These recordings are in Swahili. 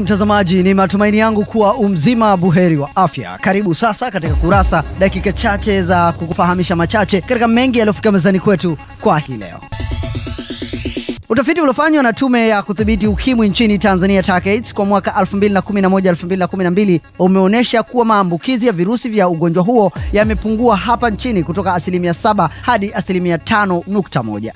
Mtazamaji, ni matumaini yangu kuwa umzima buheri wa afya. Karibu sasa katika Kurasa, dakika chache za kukufahamisha machache katika mengi yaliyofika mezani kwetu kwa hii leo. Utafiti uliofanywa na Tume ya Kudhibiti Ukimwi nchini Tanzania TACAIDS kwa mwaka 2011-2012 umeonyesha kuwa maambukizi ya virusi vya ugonjwa huo yamepungua hapa nchini kutoka asilimia 7 hadi asilimia 5.1.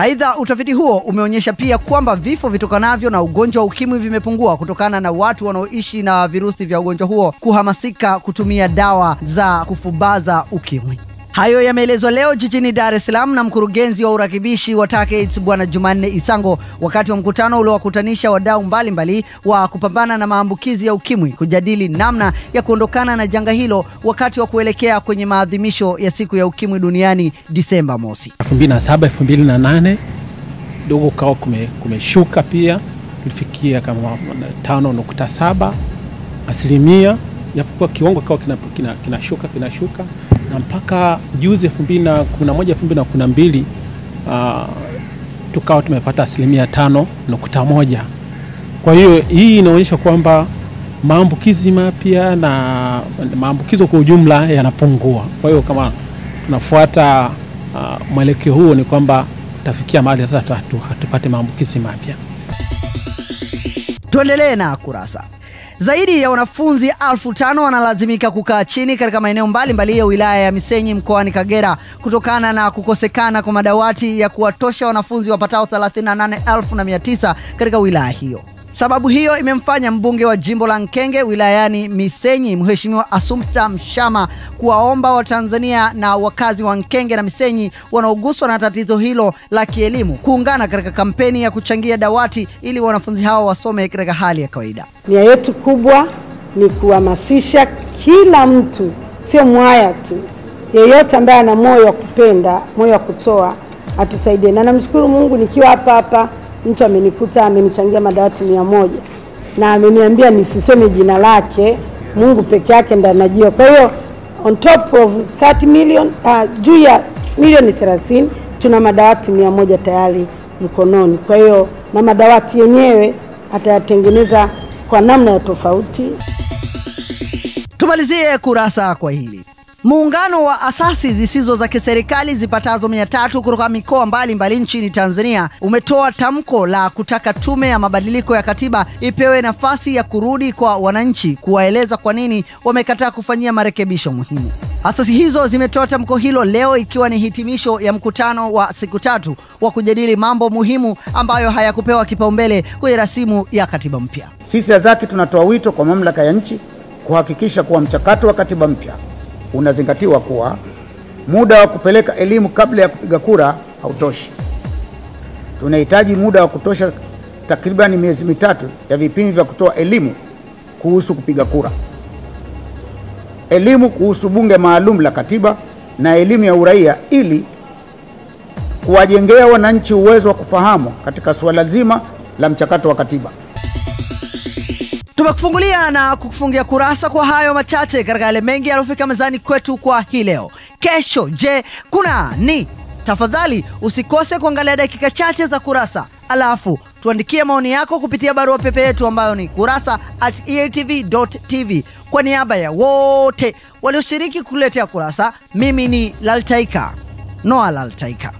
Aidha, utafiti huo umeonyesha pia kwamba vifo vitokanavyo na ugonjwa wa ukimwi vimepungua kutokana na watu wanaoishi na virusi vya ugonjwa huo kuhamasika kutumia dawa za kufubaza ukimwi. Hayo yameelezwa leo jijini Dar es Salaam na mkurugenzi wa urakibishi wa TACAIDS Bwana Jumanne Isango wakati wa mkutano uliowakutanisha wadau mbalimbali wa kupambana na maambukizi ya ukimwi kujadili namna ya kuondokana na janga hilo wakati wa kuelekea kwenye maadhimisho ya siku ya ukimwi duniani Disemba mosi. 2007 2008 dogo kawa kume, kumeshuka pia tulifikia kama 5.7 asilimia, japokuwa kiwango kawa kinashuka kina, kina kinashuka na mpaka juzi 2011 2012 uh, tukawa tumepata asilimia 5.1. Kwa hiyo hii inaonyesha kwamba maambukizi mapya na maambukizo kwa ujumla yanapungua. Kwa hiyo kama tunafuata uh, mwelekeo huo ni kwamba tutafikia mahali sasa tupate maambukizi mapya. Tuendelee na Kurasa. Zaidi ya wanafunzi elfu tano wanalazimika kukaa chini katika maeneo mbalimbali ya wilaya ya Misenyi mkoani Kagera kutokana na kukosekana kwa madawati ya kuwatosha wanafunzi wapatao 38,900 katika wilaya hiyo. Sababu hiyo imemfanya mbunge wa jimbo la Nkenge wilayani Misenyi, Mheshimiwa asumta Mshama kuwaomba Watanzania na wakazi wa Nkenge na Misenyi wanaoguswa na tatizo hilo la kielimu kuungana katika kampeni ya kuchangia dawati ili wanafunzi hao wasome katika hali ya kawaida. Nia yetu kubwa ni kuhamasisha kila mtu, sio mwaya tu, yeyote ambaye ana moyo wa kupenda, moyo wa kutoa atusaidie, na namshukuru Mungu nikiwa hapa hapa mtu amenikuta amenichangia madawati mia moja na ameniambia nisiseme jina lake, Mungu peke yake ndiye anajua. Kwa hiyo on top of 30 million uh, juu ya milioni 30 tuna madawati mia moja tayari mkononi. Kwa hiyo na madawati yenyewe atayatengeneza kwa namna ya tofauti. Tumalizie Kurasa kwa hili. Muungano wa asasi zisizo za kiserikali zipatazo mia tatu kutoka mikoa mbalimbali nchini Tanzania umetoa tamko la kutaka tume ya mabadiliko ya katiba ipewe nafasi ya kurudi kwa wananchi kuwaeleza kwa nini wamekataa kufanyia marekebisho muhimu. Asasi hizo zimetoa tamko hilo leo ikiwa ni hitimisho ya mkutano wa siku tatu wa kujadili mambo muhimu ambayo hayakupewa kipaumbele kwenye rasimu ya katiba mpya. Sisi AZAKI tunatoa wito kwa mamlaka ya nchi kuhakikisha kuwa mchakato wa katiba mpya unazingatiwa kuwa muda wa kupeleka elimu kabla ya kupiga kura hautoshi. Tunahitaji muda wa kutosha, takribani miezi mitatu ya vipindi vya kutoa elimu kuhusu kupiga kura, elimu kuhusu bunge maalum la katiba na elimu ya uraia, ili kuwajengea wananchi uwezo wa kufahamu katika suala zima la mchakato wa katiba. Tumekufungulia na kukufungia kurasa kwa hayo machache katika yale mengi yaliyofika mezani kwetu kwa hii leo. Kesho, je, kuna ni? Tafadhali usikose kuangalia dakika chache za Kurasa, alafu tuandikie maoni yako kupitia barua pepe yetu ambayo ni kurasa at eatv.tv. Kwa niaba ya wote walioshiriki kuletea Kurasa, mimi ni Laltaika Noa Laltaika.